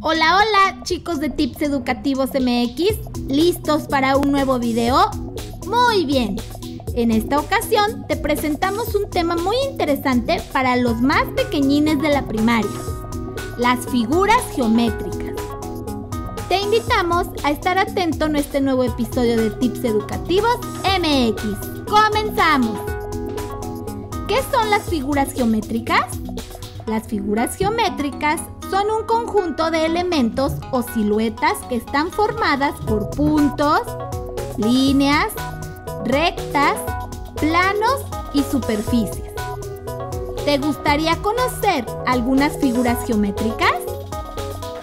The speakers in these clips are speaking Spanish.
Hola, hola chicos de Tips Educativos MX, ¿listos para un nuevo video? Muy bien, en esta ocasión te presentamos un tema muy interesante para los más pequeñines de la primaria, las figuras geométricas. Te invitamos a estar atento en este nuevo episodio de Tips Educativos MX. ¡Comenzamos! ¿Qué son las figuras geométricas? Las figuras geométricas son un conjunto de elementos o siluetas que están formadas por puntos, líneas, rectas, planos y superficies. ¿Te gustaría conocer algunas figuras geométricas?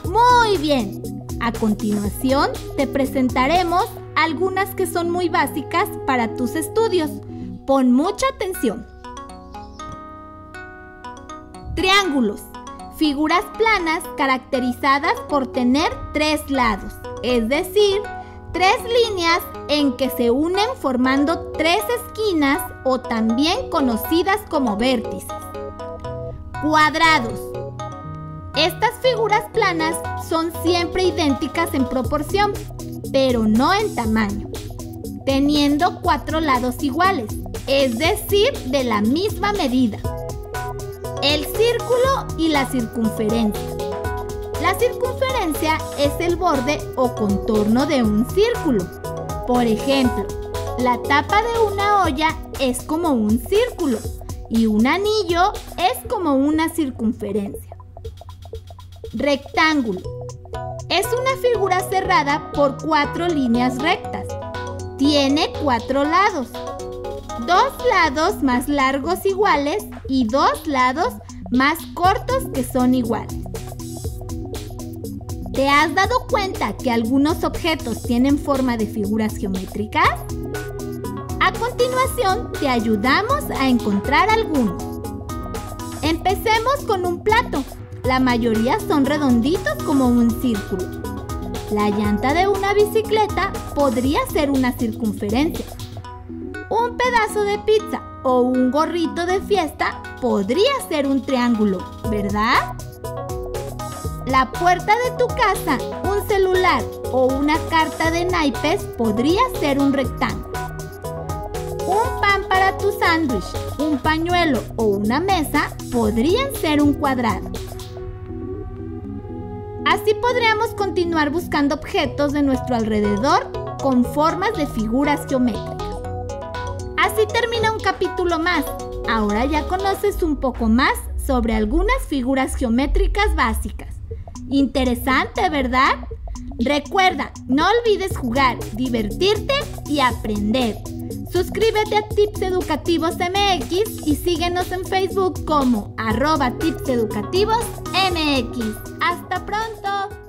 Muy bien, a continuación te presentaremos algunas que son muy básicas para tus estudios. Pon mucha atención. Triángulos. Figuras planas caracterizadas por tener tres lados, es decir, tres líneas en que se unen formando tres esquinas o también conocidas como vértices. Cuadrados. Estas figuras planas son siempre idénticas en proporción, pero no en tamaño, teniendo cuatro lados iguales, es decir, de la misma medida. El círculo y la circunferencia. La circunferencia es el borde o contorno de un círculo. Por ejemplo, la tapa de una olla es como un círculo y un anillo es como una circunferencia. Rectángulo. Es una figura cerrada por cuatro líneas rectas. Tiene cuatro lados dos lados más largos iguales y dos lados más cortos que son iguales. ¿Te has dado cuenta que algunos objetos tienen forma de figuras geométricas? A continuación te ayudamos a encontrar algunos. Empecemos con un plato. La mayoría son redonditos como un círculo. La llanta de una bicicleta podría ser una circunferencia un pedazo de pizza o un gorrito de fiesta podría ser un triángulo, ¿verdad? La puerta de tu casa, un celular o una carta de naipes podría ser un rectángulo. Un pan para tu sándwich, un pañuelo o una mesa podrían ser un cuadrado. Así podríamos continuar buscando objetos de nuestro alrededor con formas de figuras geométricas. Así termina un capítulo más. Ahora ya conoces un poco más sobre algunas figuras geométricas básicas. Interesante, ¿verdad? Recuerda, no olvides jugar, divertirte y aprender. Suscríbete a Tips Educativos MX y síguenos en Facebook como arroba Tips Educativos MX. ¡Hasta pronto!